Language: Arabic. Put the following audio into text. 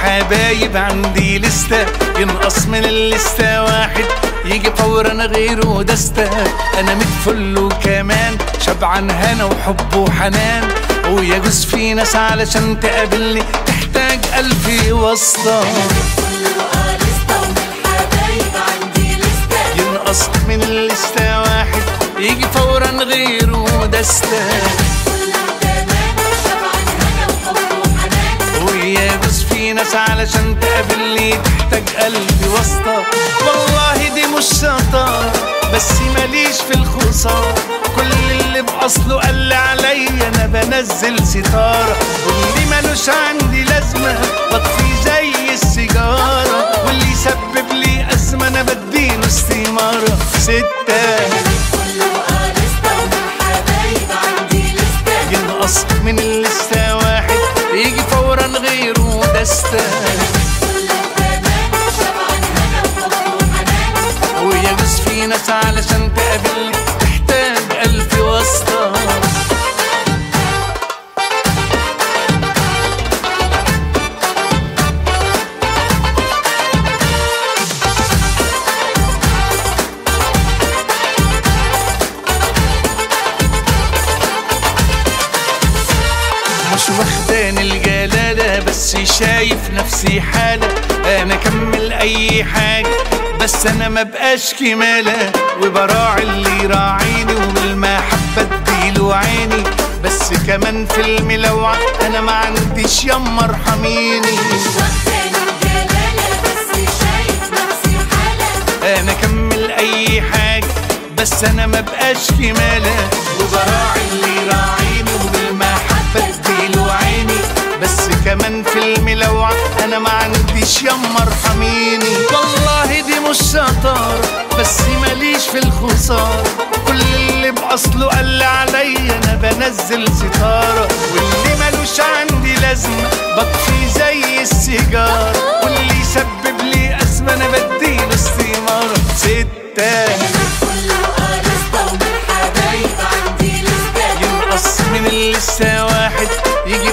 الحبايب عندي لستة ينقص من اللستة واحد يجي فورا غيره دستة. أنا متفل وكمان شبعان هنا وحب وحنان. ويجوز في ناس علشان تقابلني تحتاج ألف واسطة. ينقص من اللستة واحد يجي فورا غيره دستة. ويجوز في ناس علشان تقابلني تحتاج قلبي واسطة. والله دي مش شطارة بس ماليش في الخسارة. كل اللي بأصله قال لي عليا أنا بنزل ستارة. واللي ملوش عندي لازمة بطفي زي السيجارة. واللي يسبب لي أزمة أنا بديله استمارة. ستة. من اللستة واحد يجي فورا غيره. دستة ويجوز في ناس علشان مش واخدان الجلالة بس شايف نفسي حالة. أنا أكمل أي حاجة بس أنا ما بقاش كمالة وبراعي اللي يراعيني وبالمحبة اديله عيني. بس كمان في الملوعة أنا ما عنديش يما ارحميني أنا أكمل أي حاجة بس أنا ما بقاش كمالة وبراعي اللي يراعيني كمان في الملوعة. أنا ما عنديش يما ارحميني والله دي مش شطارة بس ماليش في الخسارة كل اللي بأصله قال لي عليا أنا بنزل ستارة. واللي ملوش عندي لازمة بطفي زي السيجارة. واللي يسبب لي أزمة أنا بديله استمارة. ستة. من اللسة واحد يجي